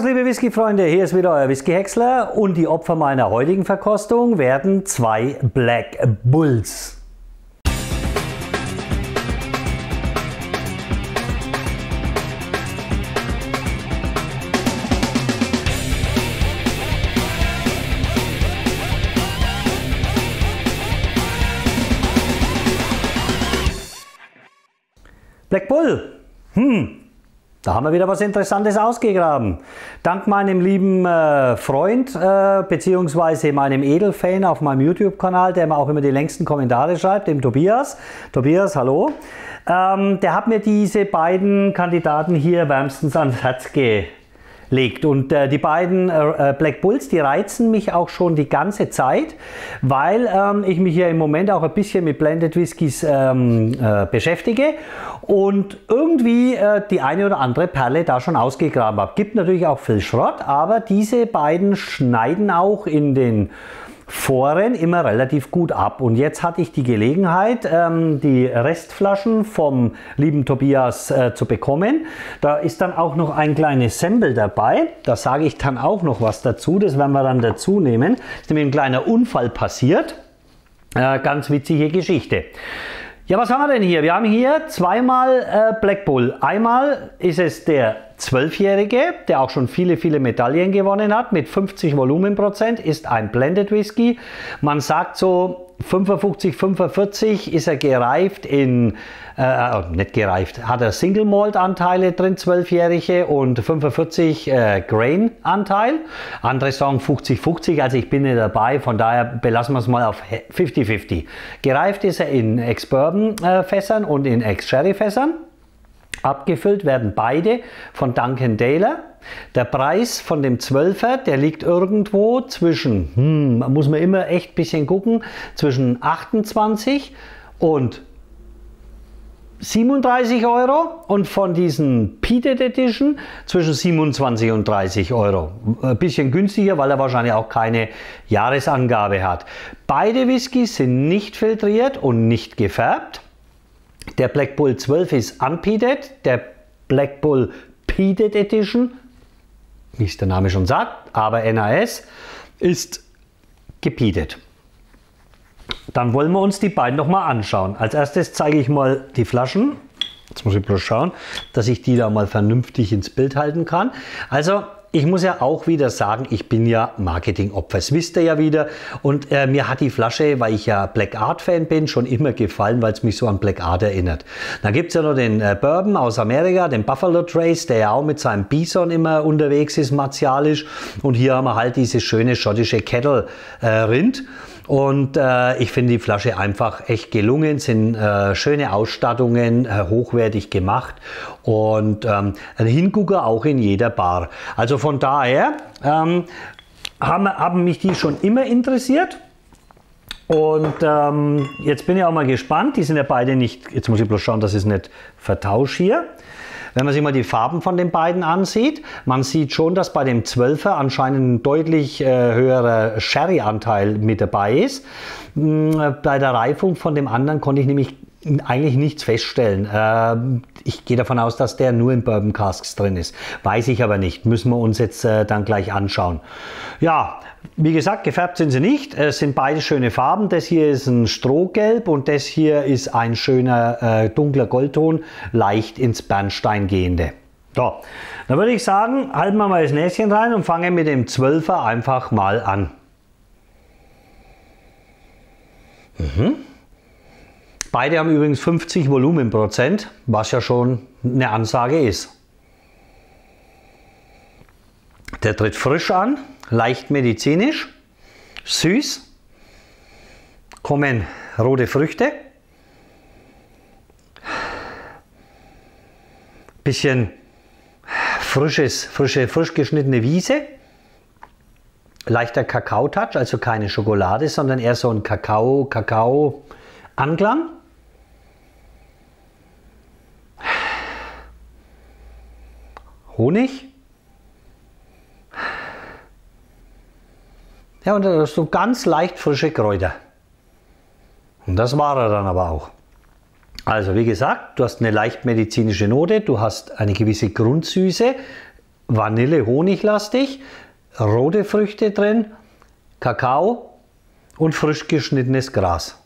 Liebe Whisky-Freunde, hier ist wieder euer Whisky-Häcksler und die Opfer meiner heutigen Verkostung werden zwei Black Bulls. Black Bull, hm, da haben wir wieder was Interessantes ausgegraben. Dank meinem lieben äh, Freund äh, beziehungsweise meinem Edelfan auf meinem YouTube-Kanal, der mir auch immer die längsten Kommentare schreibt, dem Tobias. Tobias, hallo. Ähm, der hat mir diese beiden Kandidaten hier wärmstens ans Herz gelegt legt. Und äh, die beiden äh, äh, Black Bulls, die reizen mich auch schon die ganze Zeit, weil ähm, ich mich ja im Moment auch ein bisschen mit Blended Whiskys ähm, äh, beschäftige und irgendwie äh, die eine oder andere Perle da schon ausgegraben habe. Gibt natürlich auch viel Schrott, aber diese beiden schneiden auch in den Foren immer relativ gut ab. Und jetzt hatte ich die Gelegenheit, ähm, die Restflaschen vom lieben Tobias äh, zu bekommen. Da ist dann auch noch ein kleines Sample dabei. Da sage ich dann auch noch was dazu. Das werden wir dann dazu nehmen. Ist nämlich ein kleiner Unfall passiert. Äh, ganz witzige Geschichte. Ja, was haben wir denn hier? Wir haben hier zweimal äh, Black Bull. Einmal ist es der Zwölfjährige, der auch schon viele, viele Medaillen gewonnen hat, mit 50 Volumenprozent, ist ein Blended Whisky. Man sagt so 55, 45 ist er gereift in, äh, äh, nicht gereift, hat er Single Malt Anteile drin, 12-jährige und 45 äh, Grain Anteil. Andere sagen 50, 50, also ich bin nicht dabei, von daher belassen wir es mal auf 50-50. Gereift ist er in Ex-Bourbon äh, Fässern und in Ex-Sherry Fässern. Abgefüllt werden beide von Duncan Daler. Der Preis von dem 12er, der liegt irgendwo zwischen, hm, muss man immer echt ein bisschen gucken, zwischen 28 und 37 Euro und von diesen Peated Edition zwischen 27 und 30 Euro. Ein bisschen günstiger, weil er wahrscheinlich auch keine Jahresangabe hat. Beide Whiskys sind nicht filtriert und nicht gefärbt. Der Black Bull 12 ist unpeated, der Black Bull Peated Edition, wie es der Name schon sagt, aber NAS, ist gepeated. Dann wollen wir uns die beiden nochmal anschauen. Als erstes zeige ich mal die Flaschen. Jetzt muss ich bloß schauen, dass ich die da mal vernünftig ins Bild halten kann. Also ich muss ja auch wieder sagen, ich bin ja Marketingopfer. Das wisst ihr ja wieder. Und äh, mir hat die Flasche, weil ich ja Black Art Fan bin, schon immer gefallen, weil es mich so an Black Art erinnert. Da gibt es ja noch den äh, Bourbon aus Amerika, den Buffalo Trace, der ja auch mit seinem Bison immer unterwegs ist, martialisch. Und hier haben wir halt dieses schöne schottische Kettle äh, Rind. Und äh, ich finde die Flasche einfach echt gelungen, sind äh, schöne Ausstattungen, äh, hochwertig gemacht und ähm, ein Hingucker auch in jeder Bar. Also von daher ähm, haben, haben mich die schon immer interessiert. Und ähm, jetzt bin ich auch mal gespannt. Die sind ja beide nicht, jetzt muss ich bloß schauen, dass ich es nicht vertausche hier. Wenn man sich mal die Farben von den beiden ansieht, man sieht schon, dass bei dem 12er anscheinend ein deutlich äh, höherer Sherry-Anteil mit dabei ist. Hm, bei der Reifung von dem anderen konnte ich nämlich eigentlich nichts feststellen. Äh, ich gehe davon aus, dass der nur in Bourbon Casks drin ist. Weiß ich aber nicht. Müssen wir uns jetzt äh, dann gleich anschauen. Ja, wie gesagt, gefärbt sind sie nicht. Es sind beide schöne Farben. Das hier ist ein Strohgelb und das hier ist ein schöner äh, dunkler Goldton, leicht ins Bernstein gehende. So, dann würde ich sagen, halten wir mal das Näschen rein und fangen mit dem 12er einfach mal an. Mhm. Beide haben übrigens 50 Volumenprozent, was ja schon eine Ansage ist. Der tritt frisch an, leicht medizinisch, süß, kommen rote Früchte, bisschen frisches, frische, frisch geschnittene Wiese, leichter Kakao-Touch, also keine Schokolade, sondern eher so ein Kakao, Kakao-Anklang. Honig. Ja, und da hast du ganz leicht frische Kräuter. Und das war er dann aber auch. Also wie gesagt, du hast eine leicht medizinische Note, du hast eine gewisse Grundsüße, Vanille, Honiglastig, rote Früchte drin, Kakao und frisch geschnittenes Gras.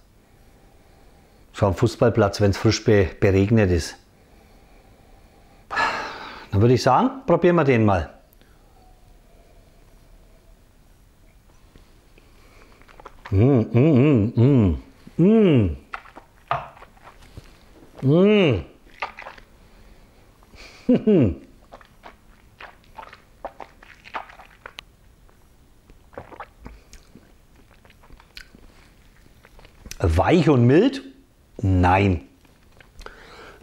So am Fußballplatz, wenn es frisch be beregnet ist. Dann würde ich sagen, probieren wir den mal. Mm, mm, mm, mm. Mm. Weich und mild? Nein.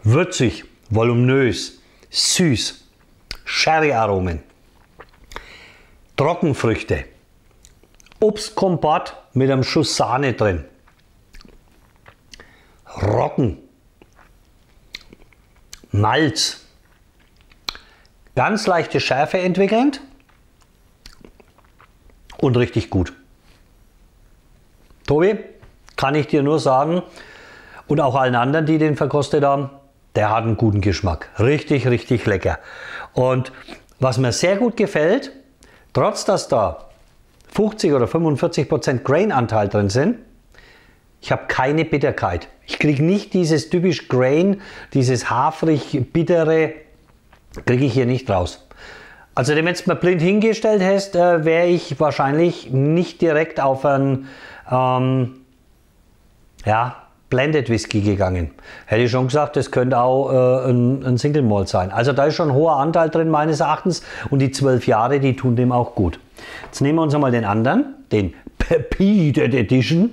Würzig, voluminös, süß, Sherry-Aromen, Trockenfrüchte, Obstkompott mit einem Schuss Sahne drin, Roggen, Malz, ganz leichte Schärfe entwickelnd und richtig gut. Tobi, kann ich dir nur sagen, und auch allen anderen, die den verkostet haben, der hat einen guten Geschmack. Richtig, richtig lecker. Und was mir sehr gut gefällt, trotz dass da 50 oder 45 Prozent Grain-Anteil drin sind, ich habe keine Bitterkeit. Ich kriege nicht dieses typisch Grain, dieses hafrig bittere, kriege ich hier nicht raus. Also wenn du mir blind hingestellt hast, äh, wäre ich wahrscheinlich nicht direkt auf ein ähm, ja, Blended Whisky gegangen. Hätte ich schon gesagt, das könnte auch äh, ein, ein Single Malt sein. Also da ist schon ein hoher Anteil drin meines Erachtens und die zwölf Jahre, die tun dem auch gut. Jetzt nehmen wir uns einmal den anderen, den Pepided Edition.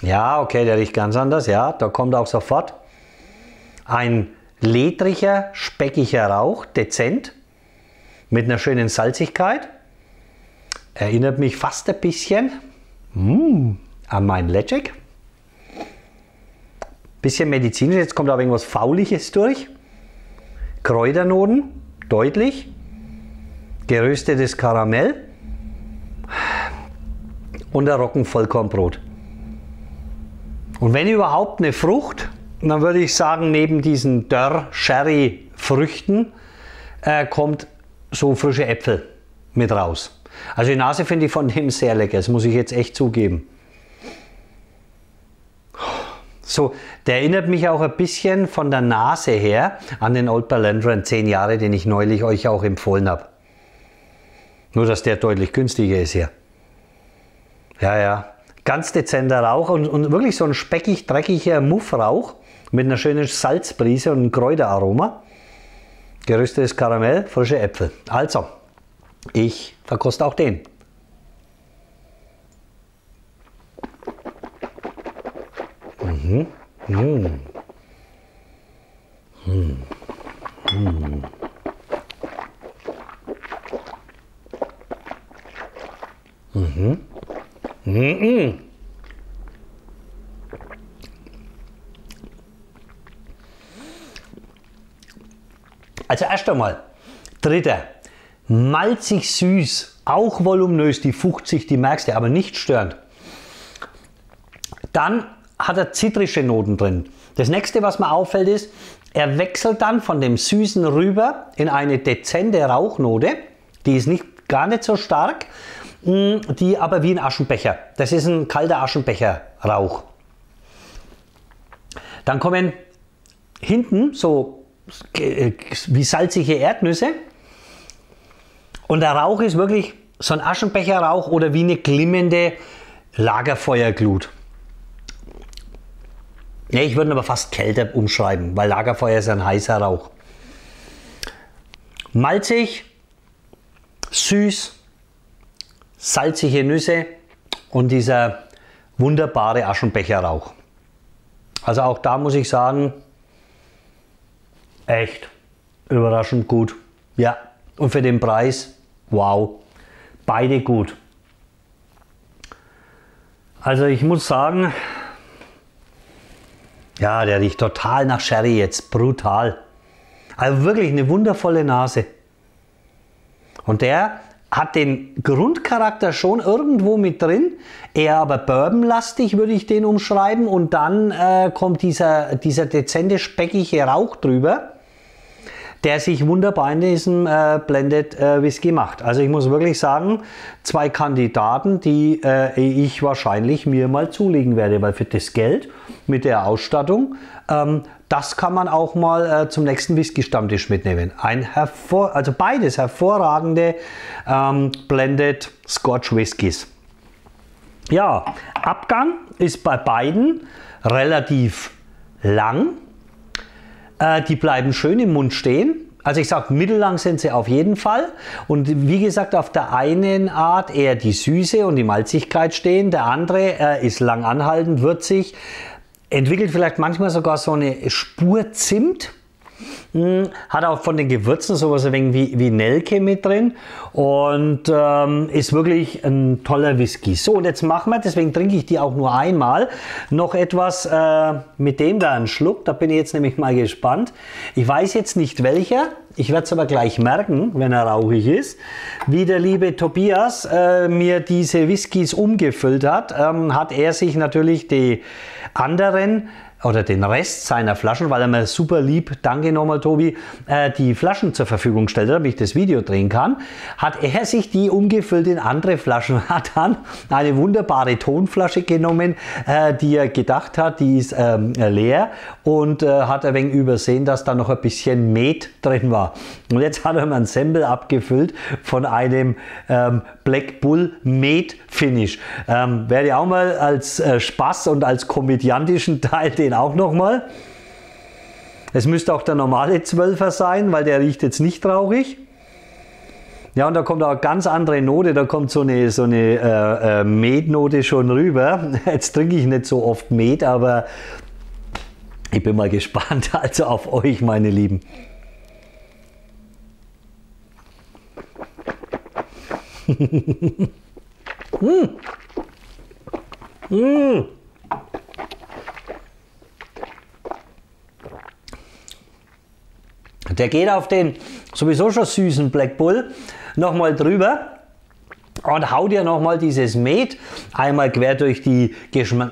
Ja, okay, der riecht ganz anders, ja, da kommt auch sofort ein ledriger, speckiger Rauch, dezent, mit einer schönen Salzigkeit. Erinnert mich fast ein bisschen, mm, an mein Lecek. Bisschen medizinisch, jetzt kommt aber irgendwas Fauliges durch. Kräuternoten, deutlich. Geröstetes Karamell. Und ein Rocken Vollkornbrot. Und wenn überhaupt eine Frucht, dann würde ich sagen, neben diesen Dörr-Sherry-Früchten äh, kommt so frische Äpfel mit raus. Also die Nase finde ich von dem sehr lecker, das muss ich jetzt echt zugeben. So, der erinnert mich auch ein bisschen von der Nase her an den Old Balendron 10 Jahre, den ich neulich euch auch empfohlen habe. Nur, dass der deutlich günstiger ist hier. Ja, ja. Ganz dezenter Rauch und, und wirklich so ein speckig, dreckiger Muffrauch mit einer schönen Salzbrise und einem Kräuteraroma. Gerüstetes Karamell, frische Äpfel. Also, ich verkoste auch den. Mhm. Mhm. Mhm. Mhm. Mhm. Also erst einmal, dritter, malzig süß, auch voluminös, die 50, die merkst du, aber nicht störend. Dann hat er zitrische Noten drin. Das nächste, was mir auffällt, ist, er wechselt dann von dem Süßen rüber in eine dezente Rauchnote. Die ist nicht gar nicht so stark, mm, die aber wie ein Aschenbecher. Das ist ein kalter Aschenbecher-Rauch. Dann kommen hinten so wie salzige Erdnüsse. Und der Rauch ist wirklich so ein Aschenbecherrauch oder wie eine glimmende Lagerfeuerglut. Ja, ich würde aber fast kälter umschreiben, weil Lagerfeuer ist ein heißer Rauch. Malzig, süß, salzige Nüsse und dieser wunderbare Aschenbecherrauch. Also auch da muss ich sagen, echt überraschend gut. Ja, und für den Preis, wow, beide gut. Also ich muss sagen, ja, der riecht total nach Sherry jetzt, brutal. Also wirklich eine wundervolle Nase. Und der hat den Grundcharakter schon irgendwo mit drin, eher aber bourbonlastig würde ich den umschreiben und dann äh, kommt dieser, dieser dezente speckige Rauch drüber, der sich wunderbar in diesem äh, Blended äh, Whisky macht. Also ich muss wirklich sagen, zwei Kandidaten, die äh, ich wahrscheinlich mir mal zulegen werde, weil für das Geld mit der Ausstattung, ähm, das kann man auch mal äh, zum nächsten Whisky-Stammtisch mitnehmen. Ein hervor also beides hervorragende ähm, Blended Scotch Whiskys. Ja, Abgang ist bei beiden relativ lang. Äh, die bleiben schön im Mund stehen. Also ich sage, mittellang sind sie auf jeden Fall. Und wie gesagt, auf der einen Art eher die Süße und die Malzigkeit stehen. Der andere äh, ist lang anhaltend, würzig, entwickelt vielleicht manchmal sogar so eine Spur Zimt. Hm, hat auch von den Gewürzen sowas ein wenig wie, wie Nelke mit drin und ähm, ist wirklich ein toller Whisky. So, und jetzt machen wir, deswegen trinke ich die auch nur einmal, noch etwas äh, mit dem da einen Schluck. Da bin ich jetzt nämlich mal gespannt. Ich weiß jetzt nicht welcher, ich werde es aber gleich merken, wenn er rauchig ist, wie der liebe Tobias äh, mir diese Whiskys umgefüllt hat, ähm, hat er sich natürlich die anderen oder den Rest seiner Flaschen, weil er mir super lieb, danke nochmal Tobi, äh, die Flaschen zur Verfügung stellt, damit ich das Video drehen kann, hat er sich die umgefüllt in andere Flaschen, hat dann eine wunderbare Tonflasche genommen, äh, die er gedacht hat, die ist ähm, leer und äh, hat ein wenig übersehen, dass da noch ein bisschen Met drin war. Und jetzt hat er mir ein Sample abgefüllt von einem ähm, Black Bull Met Finish. Ähm, werde auch mal als äh, Spaß und als komödiantischen Teil den auch nochmal. Es müsste auch der normale 12er sein, weil der riecht jetzt nicht rauchig. Ja, und da kommt auch eine ganz andere Note, da kommt so eine, so eine äh, äh, Metnote schon rüber. Jetzt trinke ich nicht so oft Met, aber ich bin mal gespannt also auf euch, meine Lieben. mmh. Mmh. Der geht auf den sowieso schon süßen Black Bull nochmal drüber und haut dir nochmal dieses Met einmal quer durch die Geschma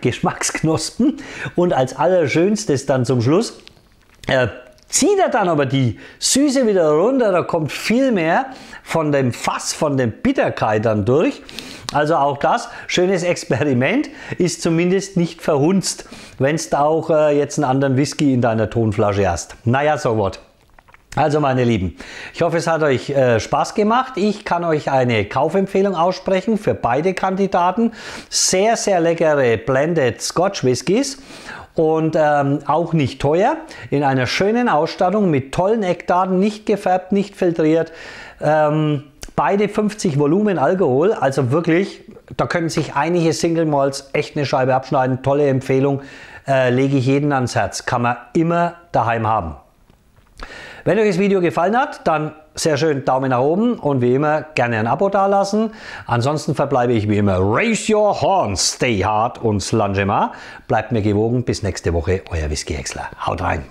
Geschmacksknospen und als allerschönstes dann zum Schluss äh, zieht er dann aber die Süße wieder runter, da kommt viel mehr von dem Fass, von der Bitterkeit dann durch. Also auch das, schönes Experiment, ist zumindest nicht verhunzt, wenn du auch äh, jetzt einen anderen Whisky in deiner Tonflasche hast. Naja, so what. Also meine Lieben, ich hoffe es hat euch äh, Spaß gemacht. Ich kann euch eine Kaufempfehlung aussprechen für beide Kandidaten. Sehr, sehr leckere Blended Scotch Whiskys und ähm, auch nicht teuer. In einer schönen Ausstattung mit tollen Eckdaten, nicht gefärbt, nicht filtriert. Ähm, beide 50 Volumen Alkohol, also wirklich, da können sich einige Single Malls echt eine Scheibe abschneiden. Tolle Empfehlung, äh, lege ich jeden ans Herz. Kann man immer daheim haben. Wenn euch das Video gefallen hat, dann sehr schön Daumen nach oben und wie immer gerne ein Abo dalassen. Ansonsten verbleibe ich wie immer Raise your horns, stay hard und slangema. Bleibt mir gewogen. Bis nächste Woche, euer Whisky Häcksler. Haut rein.